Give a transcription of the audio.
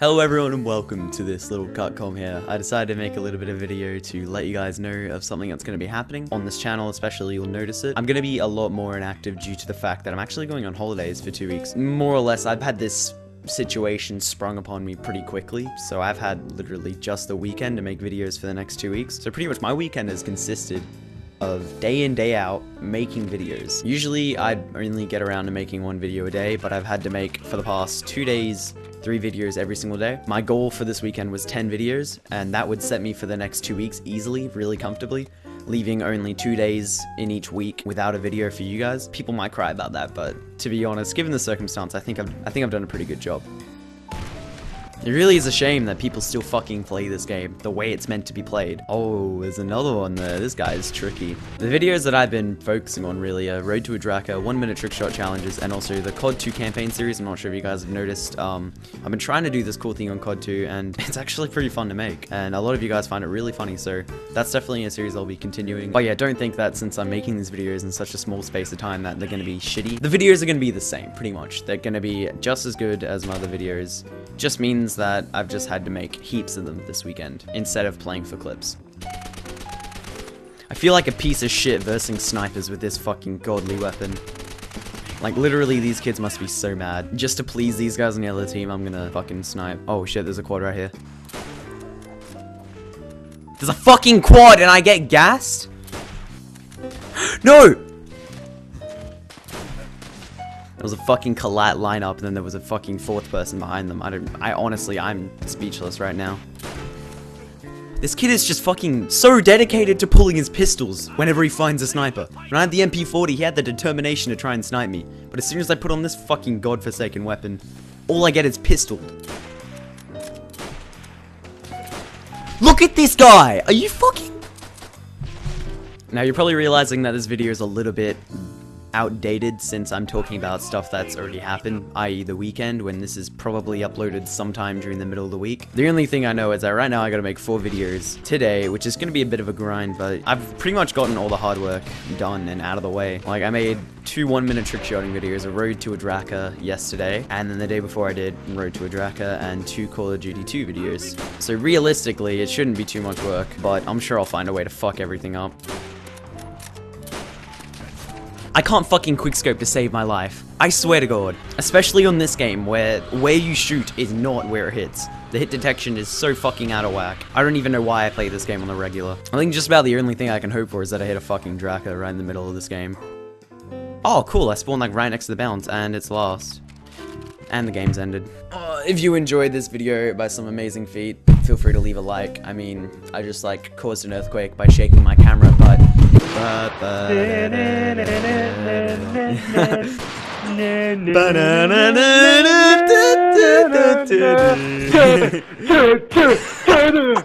Hello everyone and welcome to this little Cut-Com here. I decided to make a little bit of video to let you guys know of something that's going to be happening on this channel, especially you'll notice it. I'm going to be a lot more inactive due to the fact that I'm actually going on holidays for two weeks. More or less, I've had this situation sprung upon me pretty quickly, so I've had literally just the weekend to make videos for the next two weeks. So pretty much my weekend has consisted of day in day out making videos. Usually I'd only get around to making one video a day, but I've had to make for the past two days three videos every single day. My goal for this weekend was 10 videos, and that would set me for the next two weeks easily, really comfortably, leaving only two days in each week without a video for you guys. People might cry about that, but to be honest, given the circumstance, I think I've, I think I've done a pretty good job. It really is a shame that people still fucking play this game the way it's meant to be played. Oh, there's another one there. This guy is tricky. The videos that I've been focusing on really are Road to a Draka, 1 minute trick shot challenges, and also the COD 2 campaign series. I'm not sure if you guys have noticed. Um, I've been trying to do this cool thing on COD 2 and it's actually pretty fun to make. And a lot of you guys find it really funny, so that's definitely a series I'll be continuing. But yeah, don't think that since I'm making these videos in such a small space of time that they're going to be shitty. The videos are going to be the same, pretty much. They're going to be just as good as my other videos. Just means that I've just had to make heaps of them this weekend, instead of playing for clips. I feel like a piece of shit versing snipers with this fucking godly weapon. Like, literally, these kids must be so mad. Just to please these guys on the other team, I'm gonna fucking snipe. Oh shit, there's a quad right here. There's a fucking quad and I get gassed? no! Was a fucking collat lineup, and then there was a fucking fourth person behind them. I don't. I honestly, I'm speechless right now. This kid is just fucking so dedicated to pulling his pistols whenever he finds a sniper. When I had the MP40, he had the determination to try and snipe me. But as soon as I put on this fucking godforsaken weapon, all I get is pistoled. Look at this guy! Are you fucking... Now you're probably realizing that this video is a little bit outdated since I'm talking about stuff that's already happened, i.e. the weekend, when this is probably uploaded sometime during the middle of the week. The only thing I know is that right now I gotta make four videos today, which is gonna be a bit of a grind, but I've pretty much gotten all the hard work done and out of the way. Like, I made two one-minute trick shotting videos, a Road to a Draka yesterday, and then the day before I did Road to a Draka and two Call of Duty 2 videos. So realistically, it shouldn't be too much work, but I'm sure I'll find a way to fuck everything up. I can't fucking quickscope to save my life. I swear to god. Especially on this game where where you shoot is not where it hits. The hit detection is so fucking out of whack. I don't even know why I play this game on the regular. I think just about the only thing I can hope for is that I hit a fucking Draka right in the middle of this game. Oh, cool. I spawned like right next to the bounce and it's lost. And the game's ended. Uh, if you enjoyed this video by some amazing feat, feel free to leave a like. I mean, I just like caused an earthquake by shaking my camera, but Banana